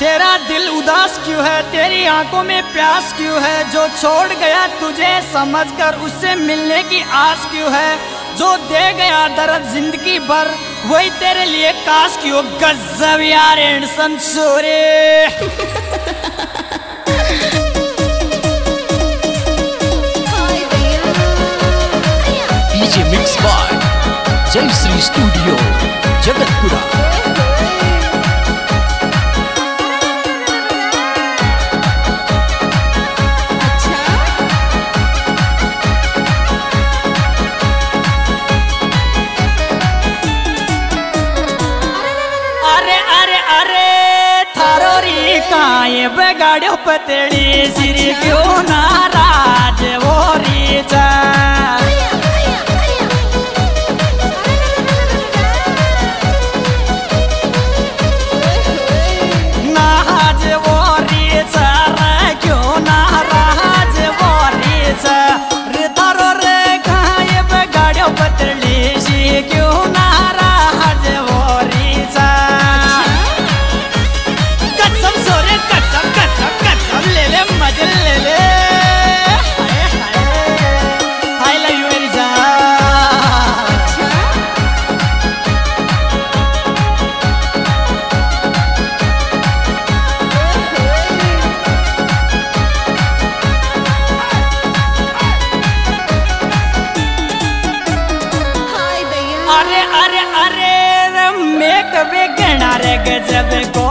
तेरा दिल उदास क्यों है? तेरी आँखों में प्यास क्यों है? जो छोड़ गया तुझे, समझकर उससे मिलने की आस क्यों है? जो दे गया दर्द ज़िंदगी भर, वही तेरे लिए काश क्यों? गजब यार and mix by studio, Jagatpura. काए बगाड़ो पतेड़ी सिर क्यों नाराज़? गजब गणा रे गजब को।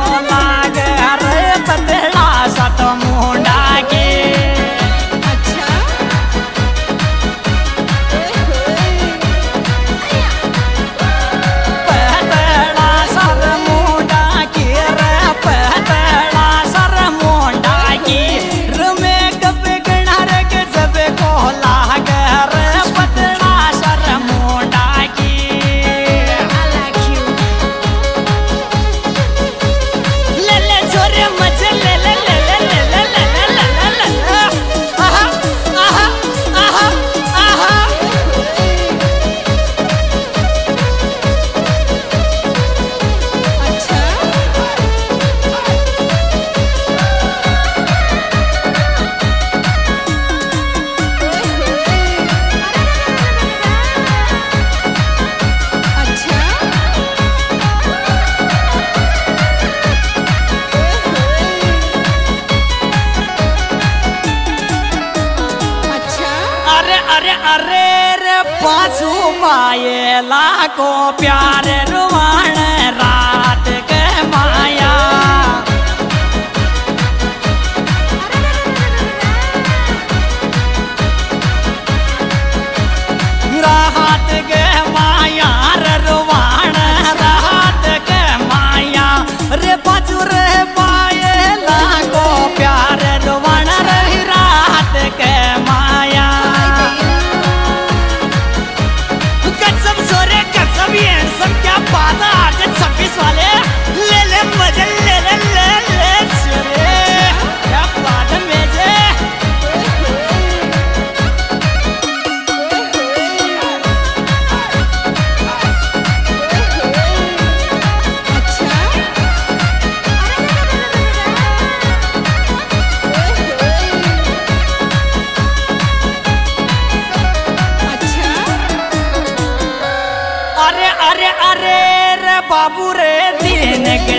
माये लाखों प्यार रुवाना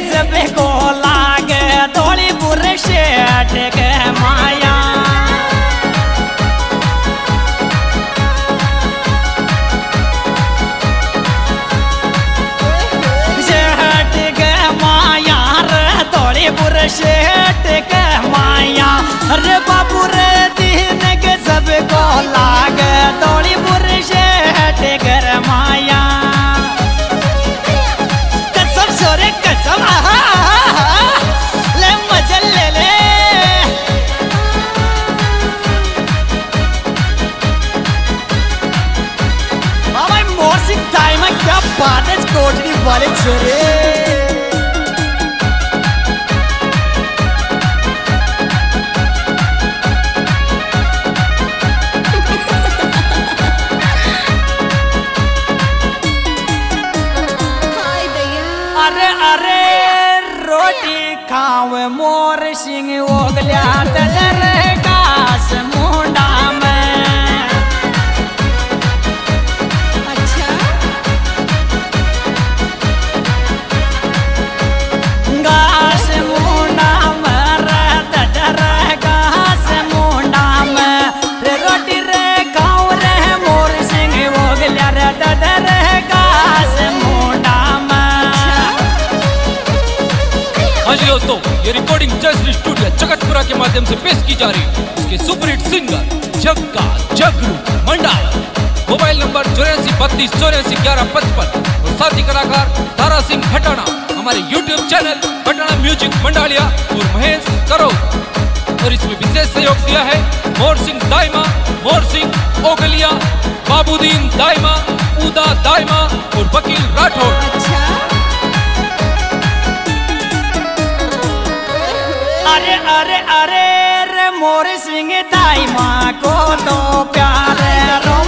बेको लागे डोली बुरे शेठ के माया। शेठ के माया रे डोली बुरे शेठ के माया। रे मोर सिंह ओगल्या तलर कास हाँ जी दोस्तों, ये रिकॉर्डिंग जयश्री स्टूडियो जगतपुरा के माध्यम से पेश की जा रही है। इसके superhit singer Jagga, Jagru, Mandal. Mobile number चौरासी, बत्तीस, चौरासी, ग्यारह, पचपन। और साथी कलाकार तारा सिंह भटाना, हमारे YouTube channel Bhatana music Mandalia, और महेश करो और इसमें विशेष सहयोग दिया है मोर सिंह दाइमा मोर सिंह ओगलिया, बाबूदीन दाइमा, उदा दाइमा, और वकील राठौर। अरे अरे अरे रे मोर सिंह ताई माँ को तो प्यार रे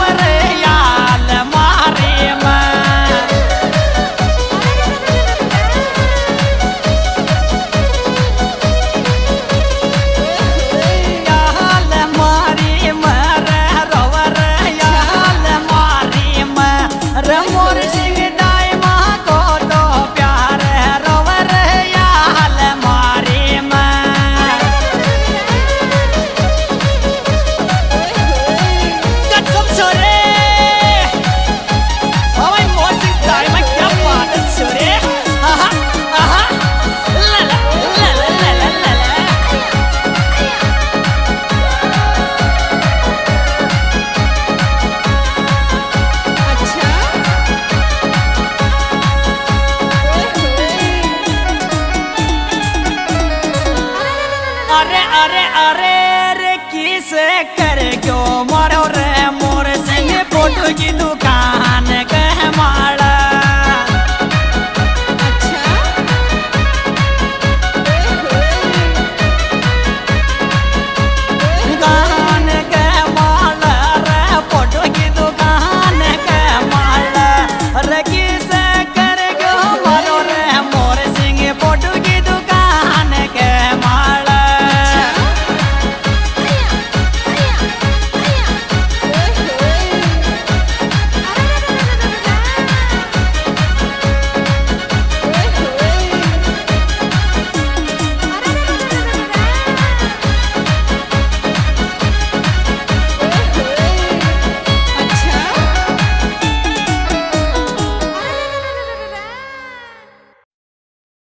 अरे अरे अरे किस कर क्यों मारो रे?